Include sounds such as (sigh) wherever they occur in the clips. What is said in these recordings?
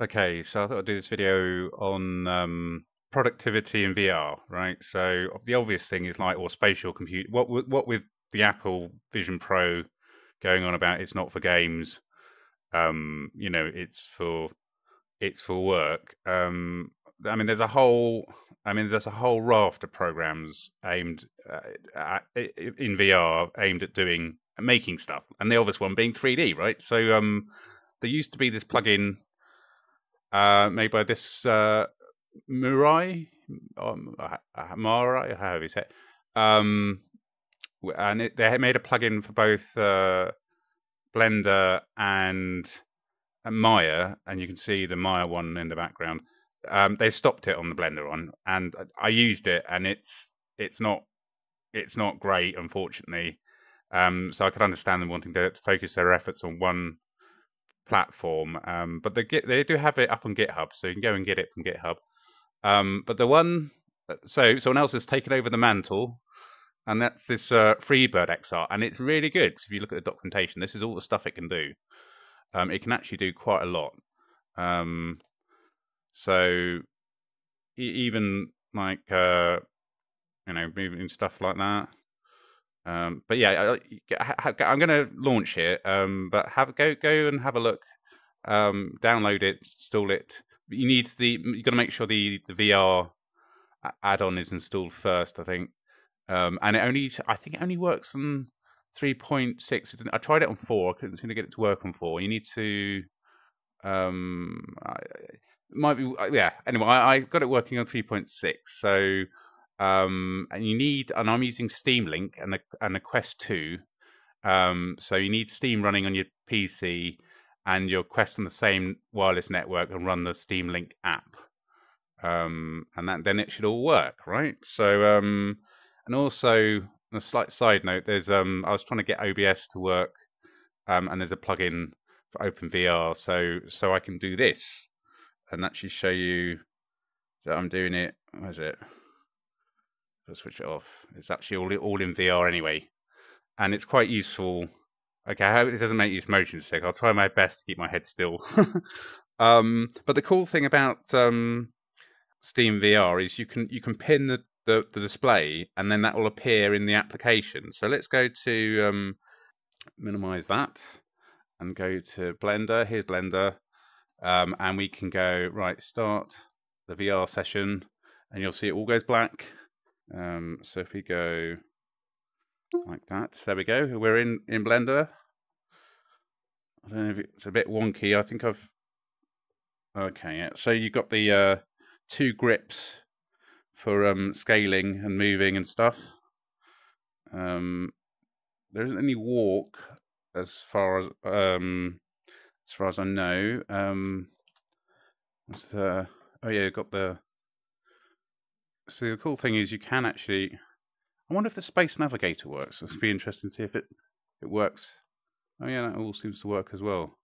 Okay, so I thought I'd do this video on um, productivity in VR, right? So the obvious thing is like, or spatial compute. What what with the Apple Vision Pro going on about it's not for games, um, you know, it's for it's for work. Um, I mean, there's a whole, I mean, there's a whole raft of programs aimed uh, at, in VR aimed at doing making stuff, and the obvious one being 3D, right? So um, there used to be this plugin uh, made by this uh, Murai, um, Marai, however you say it. Um, and it, they made a plugin for both uh, Blender and, and Maya, and you can see the Maya one in the background. Um, they stopped it on the Blender one, and I used it, and it's it's not it's not great, unfortunately. Um, so I could understand them wanting to focus their efforts on one platform. Um, but they get they do have it up on GitHub, so you can go and get it from GitHub. Um, but the one, uh, so someone else has taken over the mantle, and that's this uh, Freebird XR, and it's really good. If you look at the documentation, this is all the stuff it can do. Um, it can actually do quite a lot. Um, so even like uh, you know moving stuff like that. Um, but yeah, I, am going to launch it. Um, but have go go and have a look. Um, download it, install it. You need the you got to make sure the the VR add-on is installed first. I think, um, and it only I think it only works on three point six. I tried it on four. I couldn't seem to get it to work on four. You need to. Um, I, might be yeah. Anyway, I, I got it working on three point six. So um, and you need, and I'm using Steam Link and a, and a Quest 2. Um, so you need Steam running on your PC and your Quest on the same wireless network and run the Steam Link app. Um, and that, then it should all work, right? So, um, and also, on a slight side note, there's um, I was trying to get OBS to work, um, and there's a plugin for OpenVR, so so I can do this and actually show you that I'm doing it. What is it? switch it off. It's actually all all in VR anyway, and it's quite useful. Okay, I hope it doesn't make you motion sick. I'll try my best to keep my head still. (laughs) um, but the cool thing about um, Steam VR is you can you can pin the, the, the display, and then that will appear in the application. So let's go to um, minimize that and go to Blender. Here's Blender, um, and we can go right start the VR session, and you'll see it all goes black um, so if we go like that, there we go. We're in, in Blender. I don't know if it's a bit wonky. I think I've... Okay, yeah. So you've got the uh, two grips for um, scaling and moving and stuff. Um, there isn't any walk as far as um, as far as I know. Um, uh, oh yeah, got the so the cool thing is you can actually. I wonder if the Space Navigator works. It'd be interesting to see if it it works. Oh yeah, that all seems to work as well.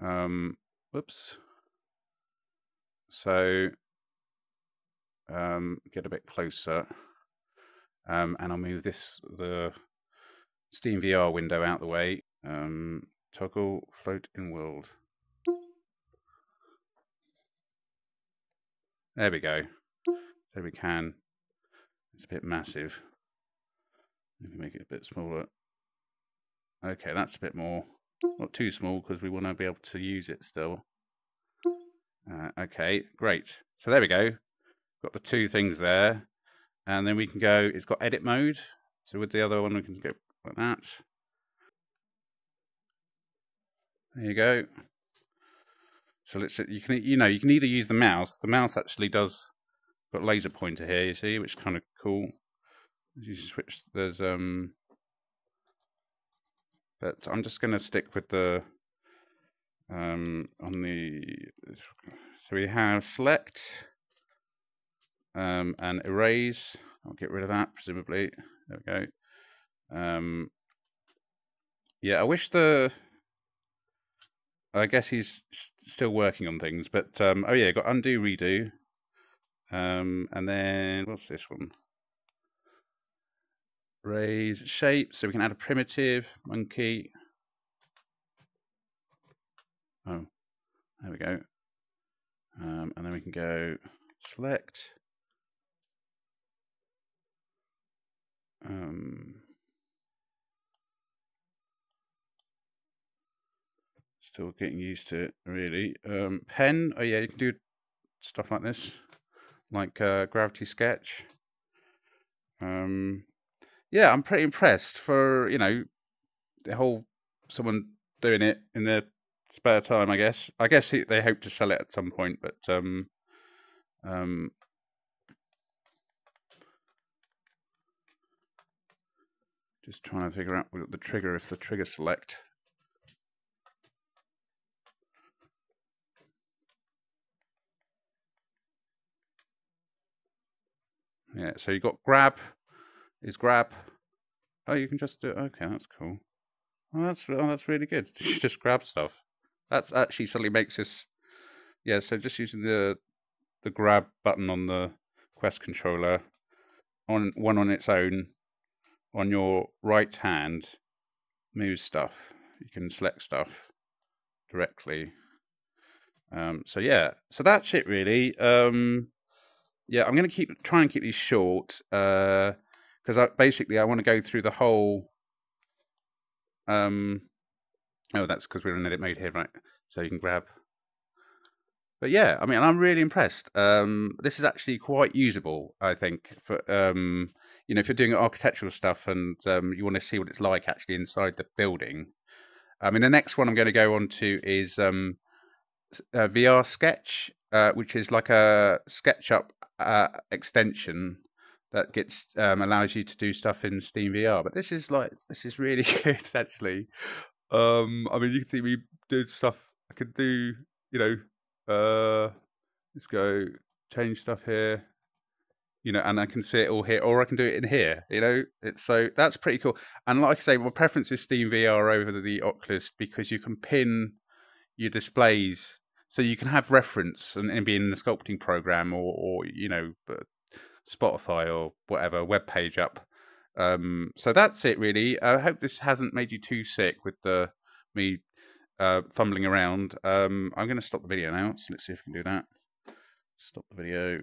Um, whoops. So um, get a bit closer, um, and I'll move this the Steam VR window out the way. Um, toggle float in world. There we go so we can. It's a bit massive. Can make it a bit smaller. Okay, that's a bit more, not too small because we want to be able to use it still. Uh, okay, great. So there we go. Got the two things there. And then we can go, it's got edit mode. So with the other one, we can go like that. There you go. So let's, you can, you know, you can either use the mouse. The mouse actually does got laser pointer here, you see, which is kind of cool. You switch, there's um, but I'm just going to stick with the um on the so we have select um and erase. I'll get rid of that presumably. There we go. Um, yeah, I wish the. I guess he's still working on things, but um, oh yeah, got undo redo. Um, and then what's this one? Raise shape. So we can add a primitive monkey. Oh, there we go. Um, and then we can go select. Um, still getting used to it, really. Um, pen, oh yeah, you can do stuff like this, like uh, Gravity Sketch. Um, yeah, I'm pretty impressed for, you know, the whole someone doing it in their spare time, I guess. I guess they hope to sell it at some point, but um, um, just trying to figure out the trigger if the trigger select. Yeah, so you got grab is grab. Oh, you can just do it. Okay, that's cool. That's oh, that's really good. (laughs) You just grab stuff. That's actually suddenly makes this. Yeah, so just using the the grab button on the Quest controller, on one on its own, on your right hand, moves stuff. You can select stuff directly. Um, so yeah, so that's it really. Um, yeah, I'm going to keep try and keep these short because uh, I, basically I want to go through the whole. Um, oh, that's because we're in edit mode here, right? So you can grab. But yeah, I mean, I'm really impressed. Um, this is actually quite usable, I think. For um, you know, if you're doing architectural stuff and um, you want to see what it's like actually inside the building. I mean, the next one I'm going to go on to is um, VR Sketch, uh, which is like a SketchUp uh, extension that gets um, allows you to do stuff in Steam VR. But this is like this is really (laughs) good actually. Um, I mean, you can see me do stuff. I could do, you know, uh, let's go change stuff here, you know, and I can see it all here, or I can do it in here. You know, it's so that's pretty cool. And like I say, my preference is Steam VR over the Oculus because you can pin your displays so you can have reference and, and be in the sculpting program or, or you know Spotify or whatever web page up. Um, so that's it really. I hope this hasn't made you too sick with the me uh, fumbling around. Um, I'm going to stop the video now. So let's see if we can do that. Stop the video.